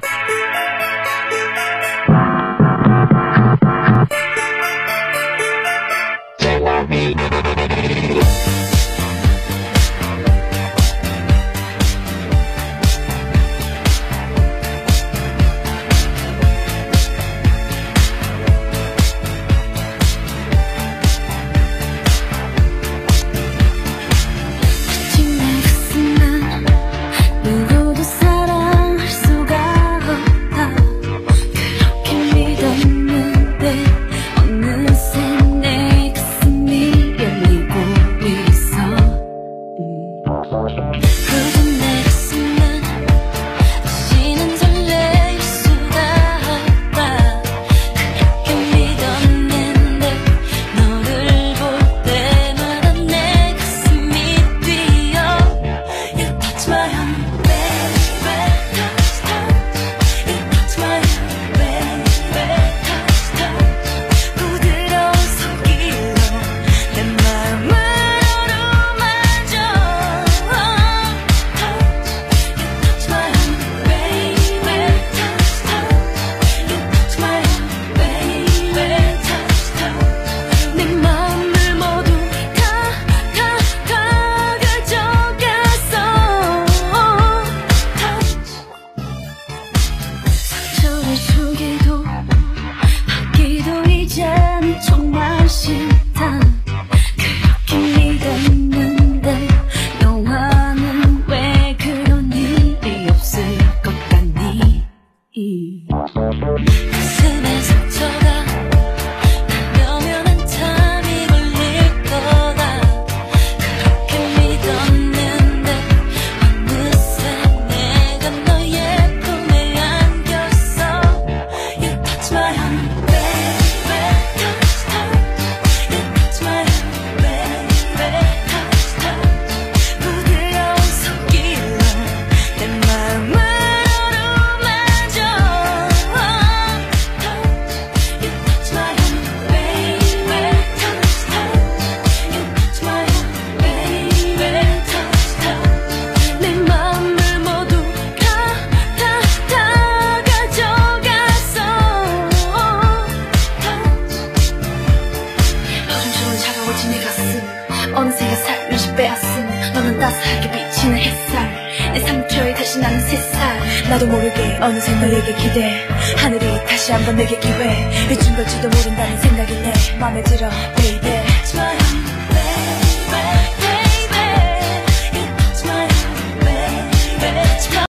Thank you. 정말 싫다. 그렇게 믿었는데 너와는 왜 그런 일이 없을 것 같니? 어느새가 살며시 빼앗은 너는 따스하게 비치는 햇살. 내 상처에 다시 나는 새살. 나도 모르게 어느새 너에게 기대. 하늘이 다시 한번 내게 기회. 늦은 걸지도 모른다는 생각이 내 맘에 들어 baby